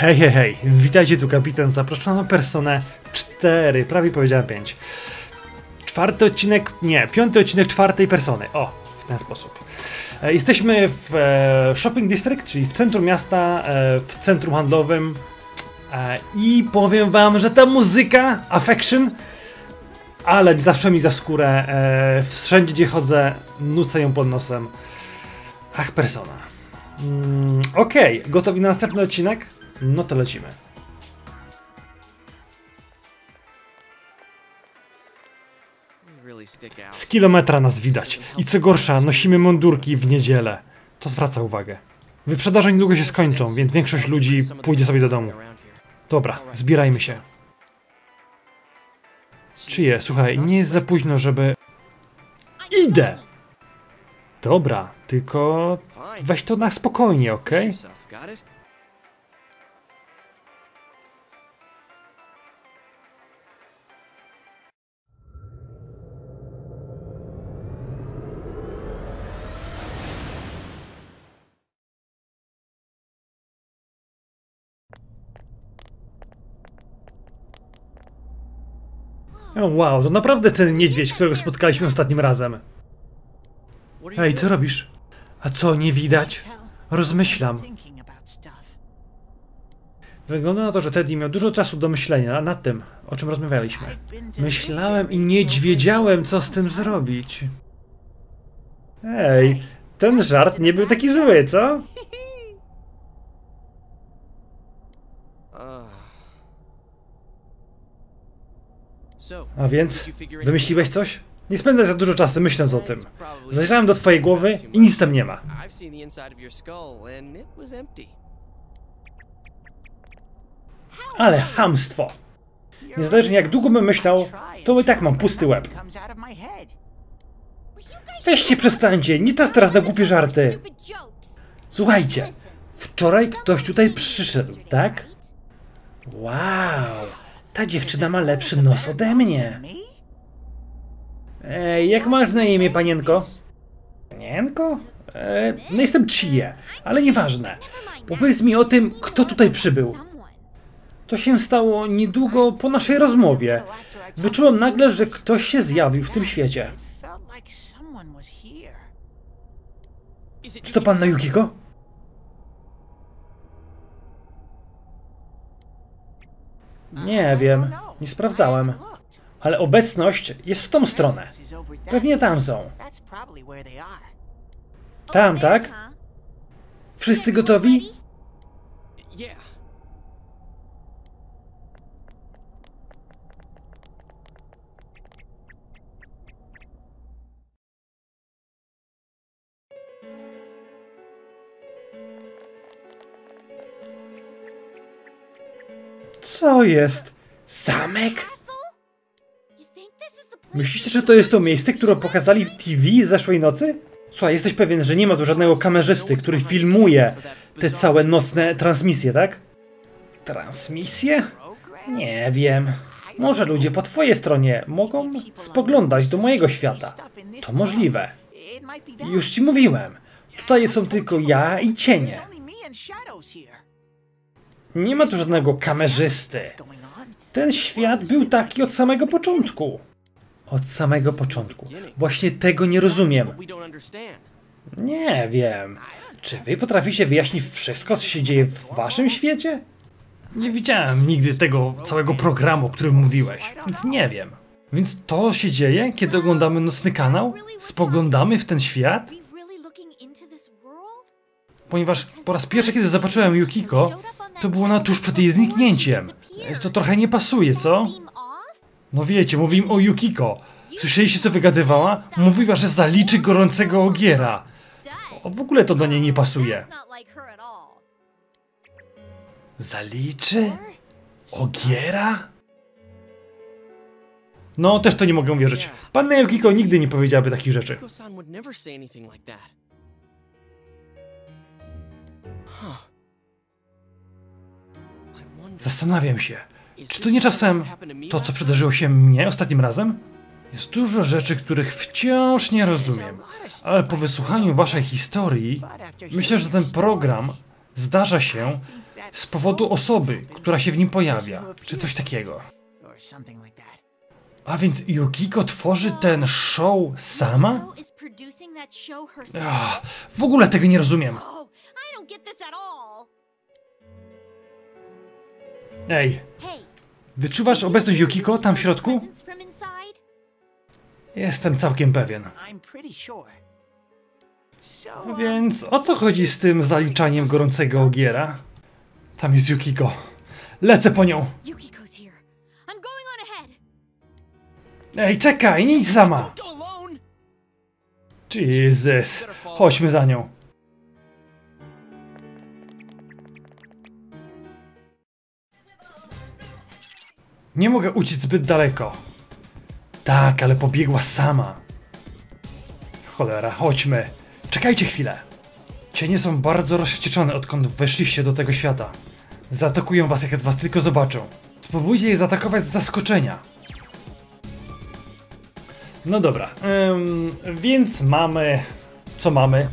Hej, hej, hej, witajcie tu kapitan, zapraszam na Personę 4, prawie powiedziałem 5. Czwarty odcinek, nie, piąty odcinek czwartej Persony, o, w ten sposób. E, Jesteśmy w e, Shopping District, czyli w centrum miasta, e, w centrum handlowym e, i powiem wam, że ta muzyka, Affection, ale zawsze mi za skórę, e, wszędzie gdzie chodzę, nucę ją pod nosem. Ach, Persona. Mm, Okej, gotowi na następny odcinek? No to lecimy. Z kilometra nas widać. I co gorsza, nosimy mundurki w niedzielę. To zwraca uwagę. Wyprzedaże niedługo się skończą, więc większość ludzi pójdzie sobie do domu. Dobra, zbierajmy się. Czyje, słuchaj, nie jest za późno, żeby... Idę! Dobra, tylko weź to na spokojnie, okej? Wow, to naprawdę ten niedźwiedź, którego spotkaliśmy ostatnim razem. Hej, co robisz? A co, nie widać? Rozmyślam. Wygląda na to, że Teddy miał dużo czasu do myślenia nad tym, o czym rozmawialiśmy. Myślałem i nie wiedziałem, co z tym zrobić. Ej, ten żart nie był taki zły, co? A więc, wymyśliłeś coś? Nie spędzaj za dużo czasu myśląc o tym. Zajrzałem do twojej głowy i nic tam nie ma. Ale hamstwo! Niezależnie jak długo bym myślał, to i tak mam pusty łeb. Weźcie przestańcie, nie czas teraz na głupie żarty. Słuchajcie, wczoraj ktoś tutaj przyszedł, tak? Wow, ta dziewczyna ma lepszy nos ode mnie. Jak masz na imię, panienko? Panienko? E, no jestem Chie, ale nieważne. Opowiedz mi o tym, kto tutaj przybył. To się stało niedługo po naszej rozmowie. Wyczułem nagle, że ktoś się zjawił w tym świecie. Czy to panna Yukiko? Nie wiem, nie sprawdzałem. Ale obecność jest w tą stronę. Pewnie tam są. Tam, tak? Wszyscy gotowi? Co jest? Zamek? Myślicie, że to jest to miejsce, które pokazali w TV zeszłej nocy? Słuchaj, jesteś pewien, że nie ma tu żadnego kamerzysty, który filmuje te całe nocne transmisje, tak? Transmisje? Nie wiem. Może ludzie po twojej stronie mogą spoglądać do mojego świata. To możliwe. Już ci mówiłem. Tutaj są tylko ja i cienie. Nie ma tu żadnego kamerzysty. Ten świat był taki od samego początku. Od samego początku. Właśnie tego nie rozumiem. Nie wiem. Czy wy potraficie wyjaśnić wszystko, co się dzieje w waszym świecie? Nie widziałem nigdy tego całego programu, o którym mówiłeś, więc nie wiem. Więc to się dzieje, kiedy oglądamy nocny kanał? Spoglądamy w ten świat? Ponieważ po raz pierwszy, kiedy zobaczyłem Yukiko, to było na tuż przed jej zniknięciem. Jest to trochę nie pasuje, co? No wiecie, mówimy o Yukiko. Słyszeliście, co wygadywała? Mówiła, że zaliczy gorącego ogiera. O, w ogóle to do niej nie pasuje. Zaliczy? Ogiera? No, też to nie mogę uwierzyć. Panna Yukiko nigdy nie powiedziałaby takich rzeczy. Huh. Zastanawiam się, czy to nie czasem to co przydarzyło się mnie ostatnim razem? Jest dużo rzeczy, których wciąż nie rozumiem. Ale po wysłuchaniu waszej historii, myślę, że ten program zdarza się z powodu osoby, która się w nim pojawia, czy coś takiego. A więc Yukiko tworzy ten show sama? Ach, w ogóle tego nie rozumiem. Ej, wyczuwasz obecność Yukiko tam w środku? Jestem całkiem pewien. No Więc o co chodzi z tym zaliczaniem gorącego ogiera? Tam jest Yukiko. Lecę po nią. Ej, czekaj, nie idź sama. Jesus. Chodźmy za nią. Nie mogę uciec zbyt daleko. Tak, ale pobiegła sama. Cholera, chodźmy. Czekajcie chwilę. Cienie są bardzo rozwścieczone, odkąd weszliście do tego świata. Zaatakują was, jak was tylko zobaczą. Spróbujcie je zaatakować z zaskoczenia. No dobra, ym, więc mamy. Co mamy?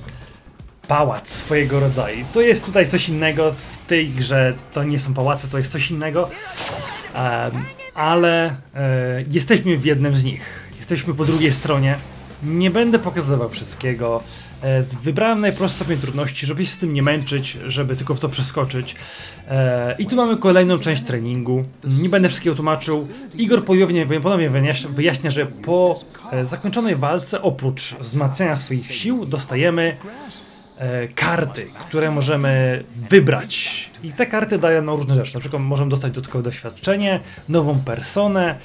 Pałac swojego rodzaju. To jest tutaj coś innego. W tej grze to nie są pałace, to jest coś innego. Ale e, jesteśmy w jednym z nich. Jesteśmy po drugiej stronie. Nie będę pokazywał wszystkiego. E, wybrałem najprostszy stopień trudności, żeby się z tym nie męczyć, żeby tylko w to przeskoczyć. E, I tu mamy kolejną część treningu. Nie będę wszystkiego tłumaczył. Igor ponownie, ponownie wyjaśnia, że po zakończonej walce, oprócz wzmacniania swoich sił, dostajemy karty, które możemy wybrać. I te karty dają nam różne rzeczy. Na przykład możemy dostać dodatkowe doświadczenie, nową personę,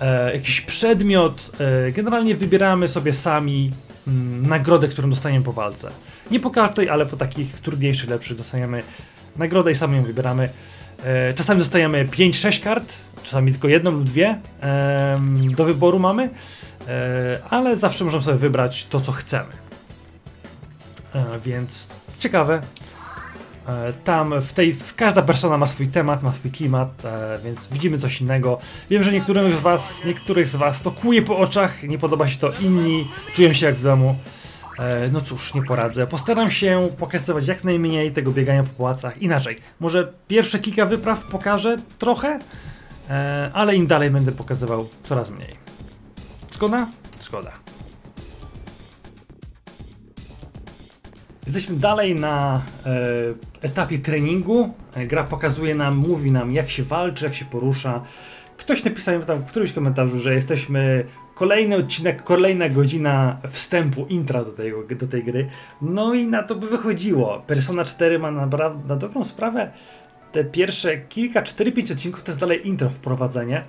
e, jakiś przedmiot. E, generalnie wybieramy sobie sami mm, nagrodę, którą dostaniemy po walce. Nie po każdej, ale po takich trudniejszych, lepszych dostajemy nagrodę i sami ją wybieramy. E, czasami dostajemy 5-6 kart, czasami tylko jedną lub dwie do wyboru mamy, e, ale zawsze możemy sobie wybrać to, co chcemy. E, więc ciekawe. E, Tam w tej, każda persona ma swój temat, ma swój klimat, e, więc widzimy coś innego. Wiem, że niektórym z was, niektórych z was to kłuje po oczach, nie podoba się to, inni czują się jak w domu. No cóż, nie poradzę. Postaram się pokazywać jak najmniej tego biegania po pałacach. Inaczej, może pierwsze kilka wypraw pokażę trochę, ale im dalej będę pokazywał coraz mniej. Zgoda? Zgoda. Jesteśmy dalej na e, etapie treningu. E, gra pokazuje nam, mówi nam, jak się walczy, jak się porusza. Ktoś napisał tam w którymś komentarzu, że jesteśmy kolejny odcinek, kolejna godzina wstępu, intra do, tego, do tej gry. No i na to by wychodziło. Persona 4 ma na, bra- na dobrą sprawę te pierwsze kilka, 4-5 odcinków to jest dalej intro, wprowadzenie.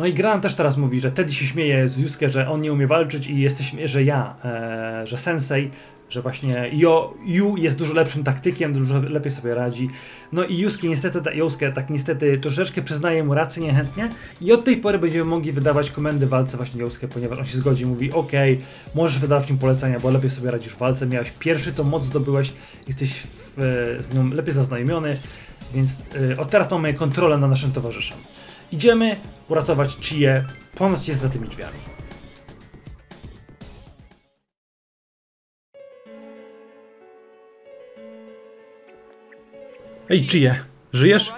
No i Gran też teraz mówi, że Teddy się śmieje z Yusuke, że on nie umie walczyć i jesteśmy, że ja, e, że Sensei, że właśnie Yo, Yu jest dużo lepszym taktykiem, dużo lepiej sobie radzi. No i Yusuke niestety, Yosuke tak niestety troszeczkę przyznaje mu rację niechętnie i od tej pory będziemy mogli wydawać komendy walce właśnie Yosuke, ponieważ on się zgodzi mówi okej, możesz wydawać im polecenia, bo lepiej sobie radzisz w walce, miałeś pierwszy, to moc zdobyłeś, jesteś w, e, z nią lepiej zaznajomiony, więc e, od teraz mamy kontrolę nad naszym towarzyszem. Idziemy uratować Chię, ponoć jest za tymi drzwiami. Ej, Chie, żyjesz?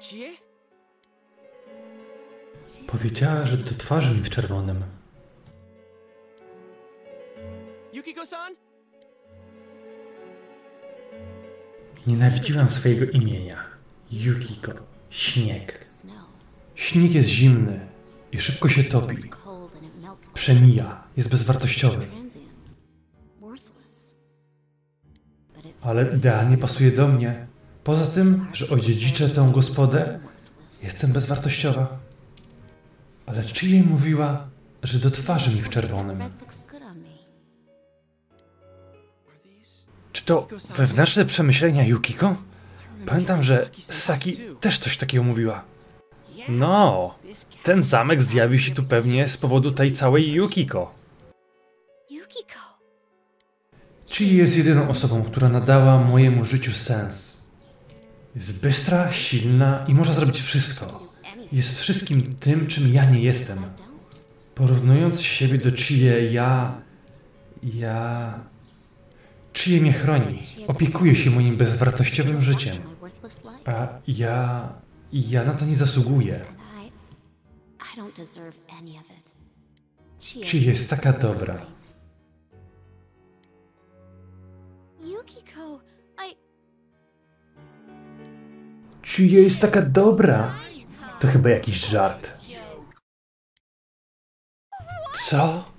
Chie? Powiedziała, że do twarzy mi w czerwonym. Yukiko-san? Nienawidziłam swojego imienia. Yukiko. Śnieg. Śnieg jest zimny i szybko się topi. Przemija, jest bezwartościowy. Ale idealnie pasuje do mnie. Poza tym, że odziedziczę tę gospodę, jestem bezwartościowa. Ale czy jej mówiła, że do twarzy mi w czerwonym? Czy to wewnętrzne przemyślenia Yukiko? Pamiętam, że Saki też coś takiego mówiła. No, ten zamek zjawił się tu pewnie z powodu tej całej Yukiko. Chi jest jedyną osobą, która nadała mojemu życiu sens. Jest bystra, silna i może zrobić wszystko. Jest wszystkim tym, czym ja nie jestem. Porównując siebie do Chie, ja... ja... Czyje mnie chroni? Opiekuje się moim bezwartościowym życiem. A ja... ja na to nie zasługuję. Czy jest taka dobra? Czy jest taka dobra? To chyba jakiś żart. Co?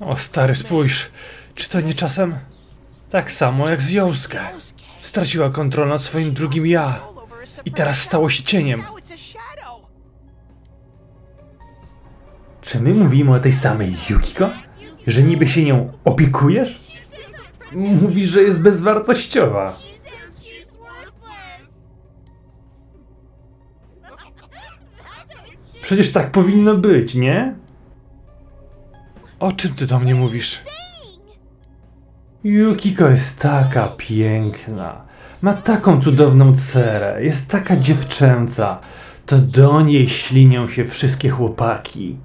O stary, spójrz. Czy to nie czasem tak samo jak z Josuke? Straciła kontrolę nad swoim drugim ja. I teraz stało się cieniem. Czy my mówimy o tej samej Yukiko? Że niby się nią opiekujesz? Mówi, że jest bezwartościowa. Przecież tak powinno być, nie? O czym ty do mnie mówisz? Yukiko jest taka piękna. Ma taką cudowną cerę. Jest taka dziewczęca. To do niej ślinią się wszystkie chłopaki.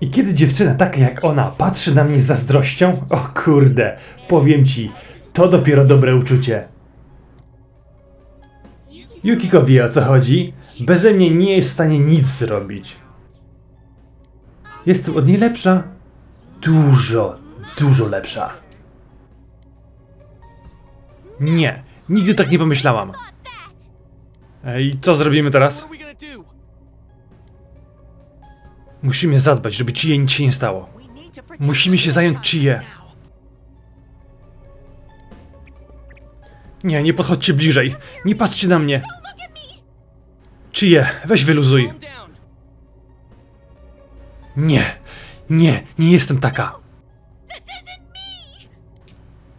I kiedy dziewczyna taka jak ona patrzy na mnie z zazdrością, o kurde, powiem ci, to dopiero dobre uczucie. Yukiko wie o co chodzi. Beze mnie nie jest w stanie nic zrobić. Jestem od niej lepsza. Dużo, dużo lepsza. Nie, nigdy tak nie pomyślałam. Ej, co zrobimy teraz? Musimy zadbać, żeby jej nic się nie stało. Musimy się zająć Chie. Nie, nie podchodźcie bliżej. Nie patrzcie na mnie. Chie, weź wyluzuj. Nie, nie, nie jestem taka.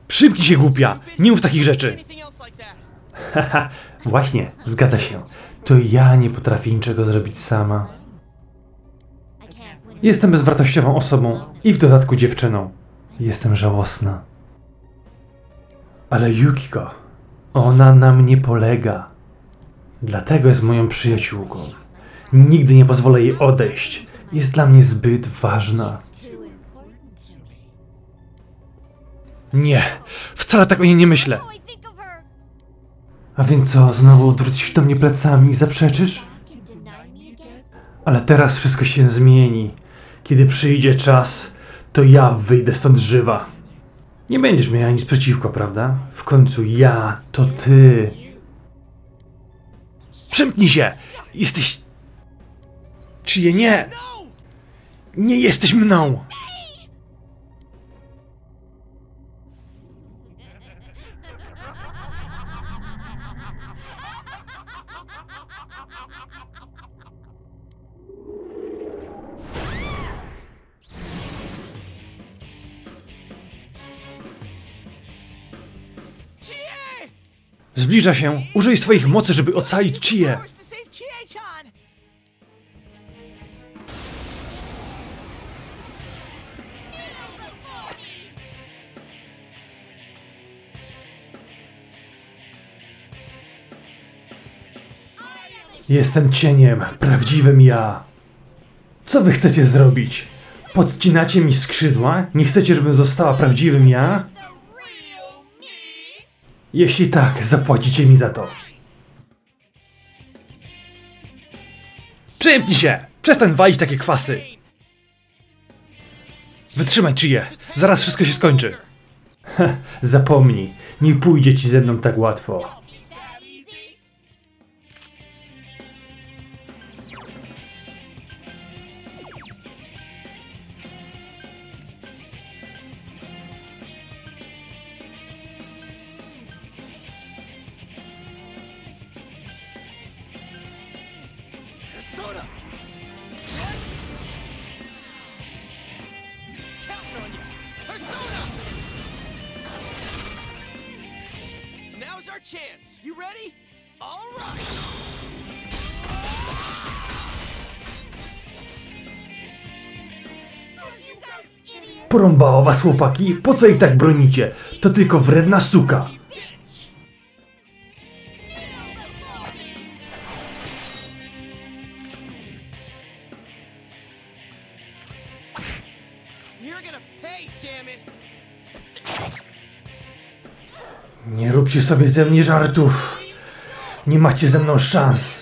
Przymknij się, głupia. Nie mów takich rzeczy. Haha, właśnie, zgadza się. To ja nie potrafię niczego zrobić sama. Jestem bezwartościową osobą i w dodatku dziewczyną. Jestem żałosna. Ale Yukiko, ona na mnie polega. Dlatego jest moją przyjaciółką. Nigdy nie pozwolę jej odejść. Jest dla mnie zbyt ważna. Nie, wcale tak o niej nie myślę. A więc co, znowu odwrócisz do mnie plecami i zaprzeczysz? Ale teraz wszystko się zmieni. Kiedy przyjdzie czas, to ja wyjdę stąd żywa. Nie będziesz miała nic przeciwko, prawda? W końcu ja to ty. Przymknij się! Jesteś. Czy je nie? Nie jesteś mną! Chie! Zbliża się. Użyj swoich mocy, żeby ocalić Chię. Jestem cieniem, prawdziwym ja. Co wy chcecie zrobić? Podcinacie mi skrzydła? Nie chcecie, żebym została prawdziwym ja? Jeśli tak, zapłacicie mi za to. Przymknij się! Przestań walić takie kwasy! Wytrzymaj, czyje! Zaraz wszystko się skończy. Zapomnij, nie pójdzie ci ze mną tak łatwo. Chance. You ready? All right. Was chłopaki? Po co ich tak bronicie? To tylko wredna suka. Sobie ze mnie żartów. Nie macie ze mną szans.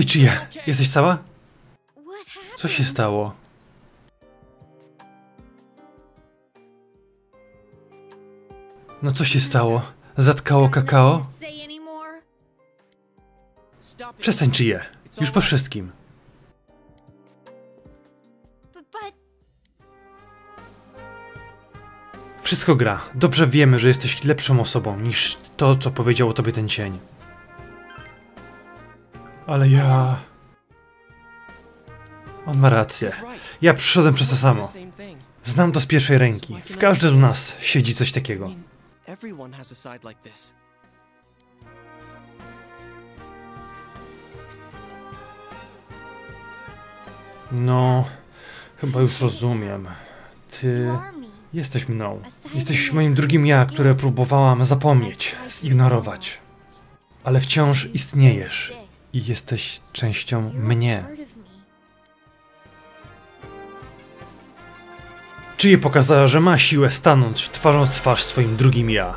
Hej, Chia, jesteś cała? Co się stało? No co się stało? Zatkało kakao? Przestań, Chia. Już po wszystkim. Wszystko gra. Dobrze wiemy, że jesteś lepszą osobą niż to, co powiedział o tobie ten cień. Ale ja... On ma rację. Ja przyszedłem przez to samo. Znam to z pierwszej ręki. W każdym z nas siedzi coś takiego. No, chyba już rozumiem. Ty jesteś mną. Jesteś moim drugim ja, które próbowałam zapomnieć, zignorować. Ale wciąż istniejesz i jesteś częścią mnie. Czyje pokazała, że ma siłę stanąć twarzą w twarz swoim drugim ja.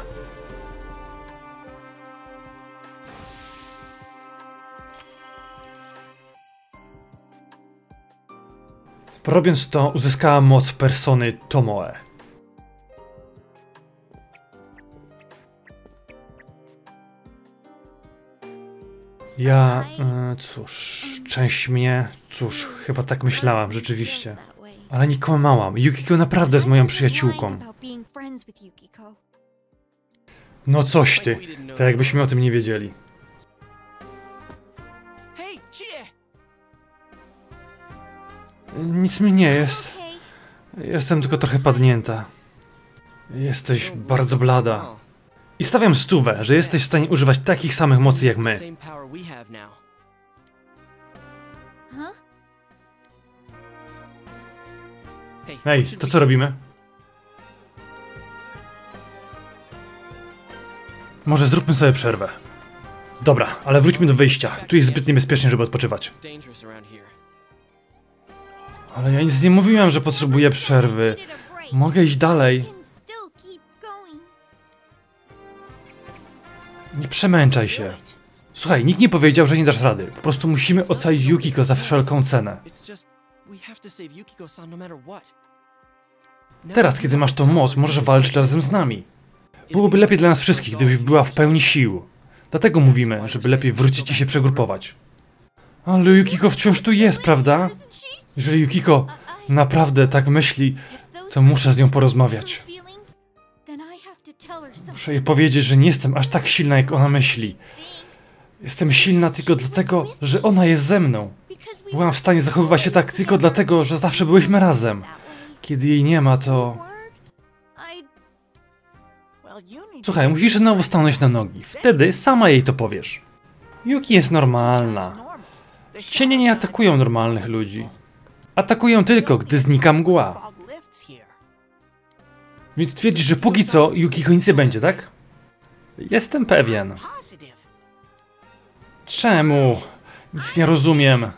Robiąc to, uzyskała moc persony Tomoe. Ja, e, cóż, część mnie, cóż, chyba tak myślałam, rzeczywiście. Ale nie kłamałam. Yukiko naprawdę jest moją przyjaciółką. No coś ty. Tak jakbyśmy o tym nie wiedzieli. Nic mi nie jest. Jestem tylko trochę padnięta. Jesteś bardzo blada. I stawiam stówę, że jesteś w stanie używać takich samych mocy jak my. Hej, to co robimy? Może zróbmy sobie przerwę. Dobra, ale wróćmy do wyjścia. Tu jest zbyt niebezpiecznie, żeby odpoczywać. Ale ja nic nie mówiłem, że potrzebuję przerwy. Mogę iść dalej. Nie przemęczaj się. Słuchaj, nikt nie powiedział, że nie dasz rady. Po prostu musimy ocalić Yukiko za wszelką cenę. Teraz, kiedy masz tą moc, możesz walczyć razem z nami. Byłoby lepiej dla nas wszystkich, gdybyś była w pełni sił. Dlatego mówimy, żeby lepiej wrócić i się przegrupować. Ale Yukiko wciąż tu jest, prawda? Jeżeli Yukiko naprawdę tak myśli, to muszę z nią porozmawiać. Muszę jej powiedzieć, że nie jestem aż tak silna, jak ona myśli. Jestem silna tylko dlatego, że ona jest ze mną. Byłam w stanie zachowywać się tak tylko dlatego, że zawsze byłyśmy razem. Kiedy jej nie ma, to... Słuchaj, musisz znowu stanąć na nogi. Wtedy sama jej to powiesz. Yuki jest normalna. Cienie nie atakują normalnych ludzi. Atakują tylko, gdy znika mgła. Więc twierdzisz, że póki co Yukiko nic nie będzie, tak? Jestem pewien. Czemu? Nic nie rozumiem.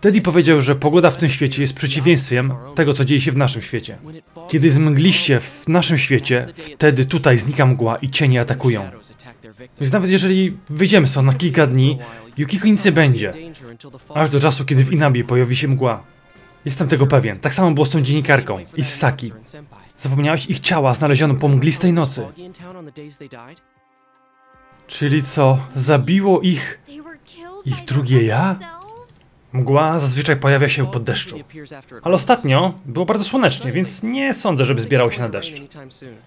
Teddy powiedział, że pogoda w tym świecie jest przeciwieństwem tego, co dzieje się w naszym świecie. Kiedy jest mgliście w naszym świecie, wtedy tutaj znika mgła i cienie atakują. Więc nawet jeżeli wyjdziemy stąd na kilka dni, Yukiko nic nie będzie. Aż do czasu, kiedy w Inabie pojawi się mgła. Jestem tego pewien. Tak samo było z tą dziennikarką i z Saki. Zapomniałeś ich ciała znaleziono po mglistej nocy. Czyli co, zabiło ich Ich drugie ja? Mgła zazwyczaj pojawia się pod deszczu. Ale ostatnio było bardzo słonecznie, więc nie sądzę, żeby zbierało się na deszcz.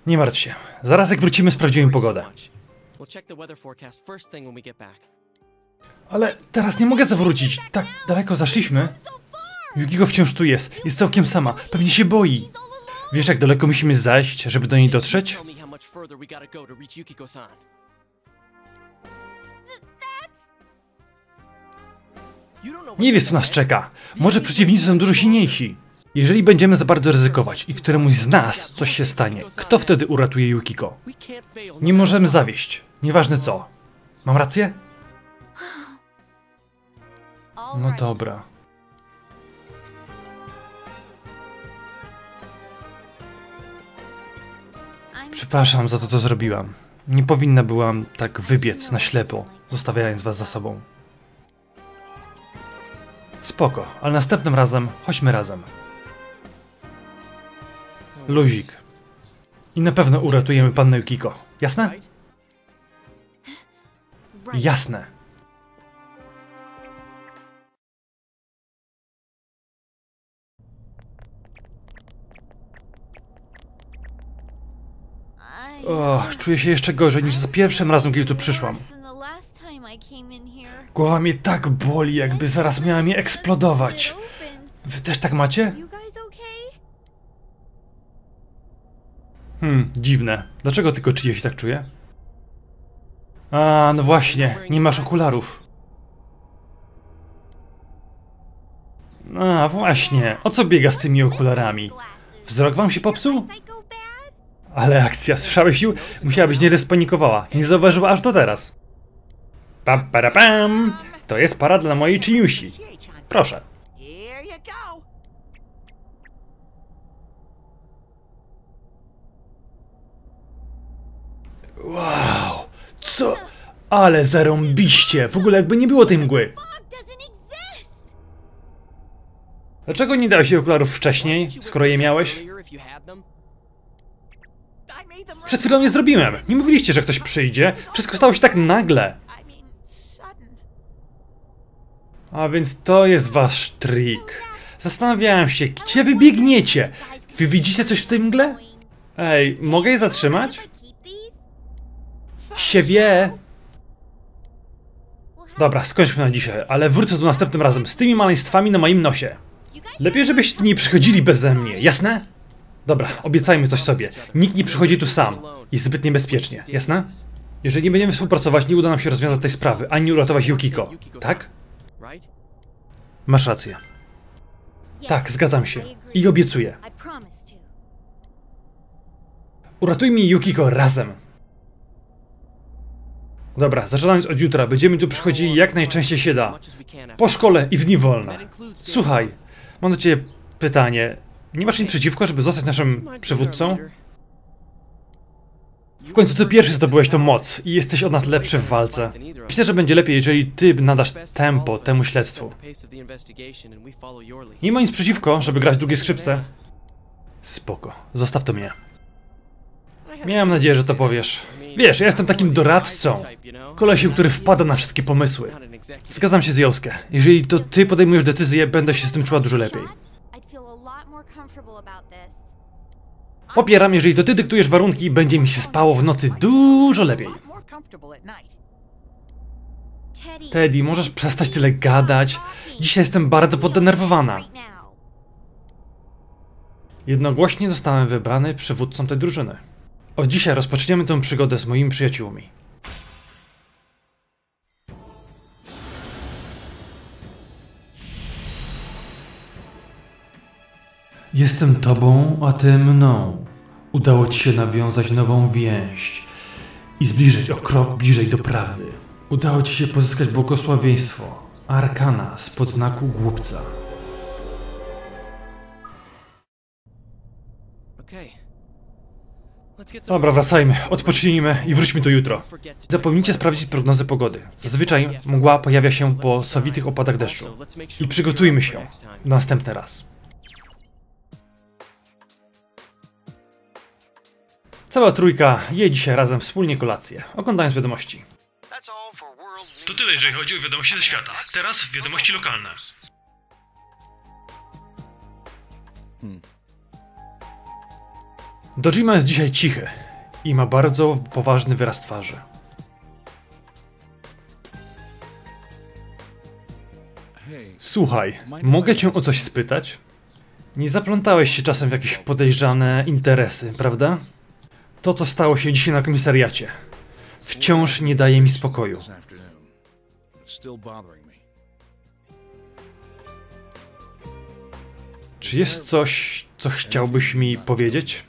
Nie martw się. Zaraz jak wrócimy, sprawdzimy pogodę. Ale teraz nie mogę zawrócić. Tak daleko zaszliśmy. Yukiko wciąż tu jest. Jest całkiem sama. Pewnie się boi. Wiesz, jak daleko musimy zajść, żeby do niej dotrzeć? Nie wiesz, co nas czeka. Może przeciwnicy są dużo silniejsi. Jeżeli będziemy za bardzo ryzykować i któremuś z nas coś się stanie, kto wtedy uratuje Yukiko? Nie możemy zawieść. Nieważne co. Mam rację? No dobra. Przepraszam za to, co zrobiłam. Nie powinna byłam tak wybiec na ślepo, zostawiając was za sobą. Spoko, ale następnym razem chodźmy razem. Luzik. I na pewno uratujemy pannę Yukiko. Jasne? Jasne. Och, czuję się jeszcze gorzej niż za pierwszym razem, kiedy tu przyszłam. Głowa mnie tak boli, jakby zaraz miała mi eksplodować. Wy też tak macie? Hmm, dziwne. Dlaczego tylko czyje się tak czuje? A, no właśnie, nie masz okularów. A, właśnie, o co biega z tymi okularami? Wzrok wam się popsuł? Ale akcja, słyszałeś ją? Musiałabyś nie spanikowała. Nie zauważyła aż do teraz. Pam, para, pam. To jest para dla mojej Chinyusi. Proszę. Wow, co? Ale zarąbiście, w ogóle jakby nie było tej mgły. Dlaczego nie dałeś jej okularów wcześniej, skoro je miałeś? Przed chwilą je zrobiłem. Nie mówiliście, że ktoś przyjdzie. Wszystko stało się tak nagle. A więc to jest wasz trik. Zastanawiałem się, gdzie wy biegniecie? Wy widzicie coś w tej mgle? Ej, mogę je zatrzymać? Się wie. Dobra, skończmy na dzisiaj, ale wrócę tu następnym razem z tymi maleństwami na moim nosie. Lepiej, żebyście nie przychodzili beze mnie, jasne? Dobra, obiecajmy coś sobie. Nikt nie przychodzi tu sam. Jest zbyt niebezpiecznie, jasne? Jeżeli nie będziemy współpracować, nie uda nam się rozwiązać tej sprawy, ani uratować Yukiko. Tak? Masz rację. Tak, zgadzam się. I obiecuję. I promise to. Uratujmy Yukiko razem. Dobra, zaczynając od jutra, będziemy tu przychodzili jak najczęściej się da. Po szkole i w dni wolne. Słuchaj, mam do ciebie pytanie. Nie masz nic przeciwko, żeby zostać naszym przywódcą? W końcu ty pierwszy zdobyłeś tą moc i jesteś od nas lepszy w walce. Myślę, że będzie lepiej, jeżeli ty nadasz tempo temu śledztwu. Nie ma nic przeciwko, żeby grać drugie skrzypce. Spoko, zostaw to mnie. Miałem nadzieję, że to powiesz. Wiesz, ja jestem takim doradcą. Kolesiem, który wpada na wszystkie pomysły. Zgadzam się z Josuke. Jeżeli to ty podejmujesz decyzję, będę się z tym czuła dużo lepiej. Popieram, jeżeli to ty dyktujesz warunki, będzie mi się spało w nocy dużo lepiej. Teddy, możesz przestać tyle gadać? Dzisiaj jestem bardzo poddenerwowana. Jednogłośnie zostałem wybrany przywódcą tej drużyny. Od dzisiaj rozpoczniemy tę przygodę z moimi przyjaciółmi. Jestem tobą, a ty mną. Udało ci się nawiązać nową więź i zbliżyć o krok bliżej do prawdy. Udało ci się pozyskać błogosławieństwo, arkana spod znaku głupca. Dobra, wracajmy, odpocznijmy i wróćmy tu jutro. Zapomnijcie sprawdzić prognozy pogody. Zazwyczaj mgła pojawia się po sowitych opadach deszczu. I przygotujmy się na następny raz. Cała trójka je dzisiaj razem wspólnie kolację, oglądając wiadomości. To tyle, jeżeli chodzi o wiadomości ze świata. Teraz wiadomości lokalne. Dojima jest dzisiaj cichy i ma bardzo poważny wyraz twarzy. Słuchaj, mogę cię o coś spytać? Nie zaplątałeś się czasem w jakieś podejrzane interesy, prawda? To, co stało się dzisiaj na komisariacie, wciąż nie daje mi spokoju. Czy jest coś, co chciałbyś mi powiedzieć?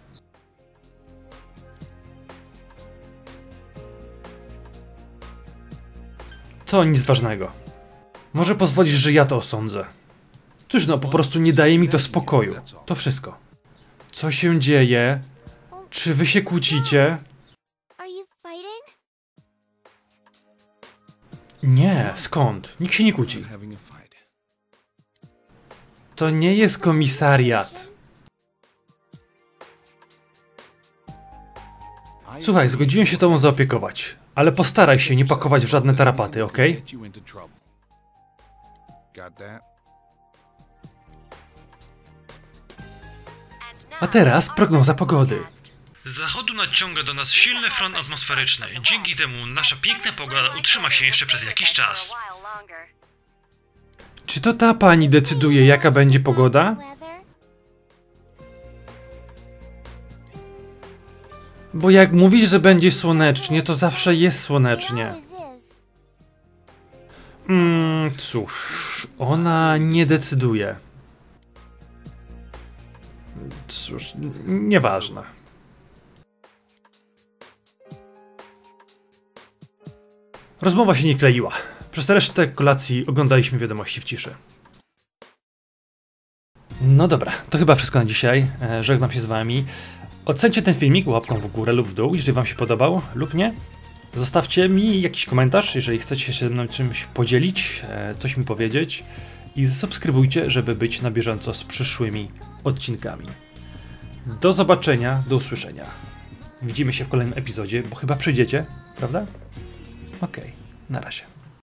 To nic ważnego. Może pozwolisz, że ja to osądzę. Cóż no, po prostu nie daje mi to spokoju. To wszystko. Co się dzieje? Czy wy się kłócicie? Nie, skąd? Nikt się nie kłóci. To nie jest komisariat. Słuchaj, zgodziłem się tobą zaopiekować, ale postaraj się nie pakować w żadne tarapaty, ok? A teraz prognoza pogody. Z zachodu nadciąga do nas silny front atmosferyczny. Dzięki temu nasza piękna pogoda utrzyma się jeszcze przez jakiś czas. Czy to ta pani decyduje, jaka będzie pogoda? Bo jak mówisz, że będzie słonecznie, to zawsze jest słonecznie. Always is. Mm, cóż, ona nie decyduje. Cóż, nieważne. Rozmowa się nie kleiła. Przez resztę kolacji oglądaliśmy wiadomości w ciszy. No dobra, to chyba wszystko na dzisiaj. E, Żegnam się z wami. Ocencie ten filmik łapką w górę lub w dół, jeżeli wam się podobał lub nie. Zostawcie mi jakiś komentarz, jeżeli chcecie się ze mną czymś podzielić, e, coś mi powiedzieć. I zasubskrybujcie, żeby być na bieżąco z przyszłymi odcinkami. Do zobaczenia, do usłyszenia. Widzimy się w kolejnym epizodzie, bo chyba przyjdziecie, prawda? Okej, na razie.